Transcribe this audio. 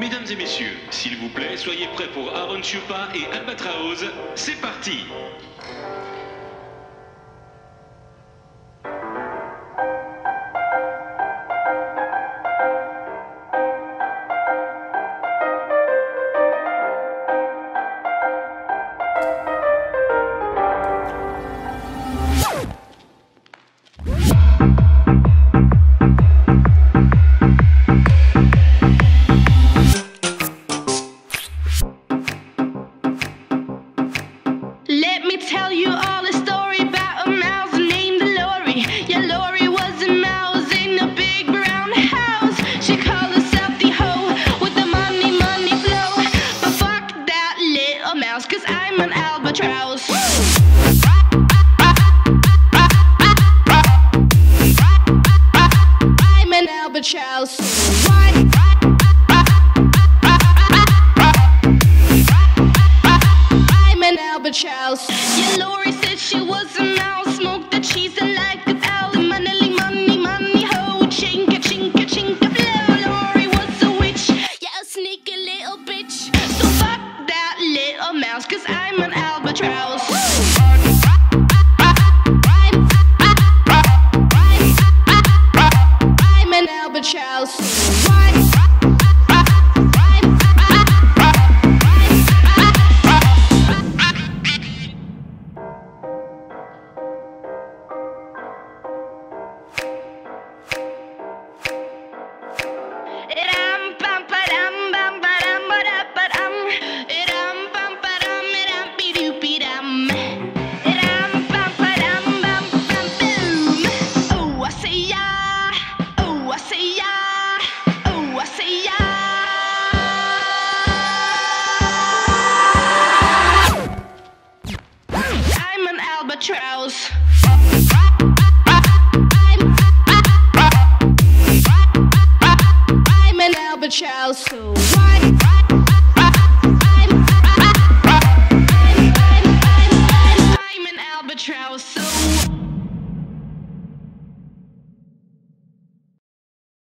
Mesdames et messieurs, s'il vous plaît, soyez prêts pour Aaron Chupa et Albatraoz. C'est parti tell you all a story about a mouse named Lori. Yeah, Lori was a mouse in a big brown house. She called herself the hoe with the money, money flow. But fuck that little mouse, cause I'm an albatross. I'm. Yeah, Lori said she was a mouse. Smoked the cheese and like an owl. Money, money, money, ho. Chinka, chinka, chinka, flow. Lori was a witch. Yeah, a sneaky little bitch. So fuck that little mouse, cause I'm an albatross. I'm an albatross. Oh, I say yeah. Oh, I say yeah. I'm an albatross. I'm an albatross, so why?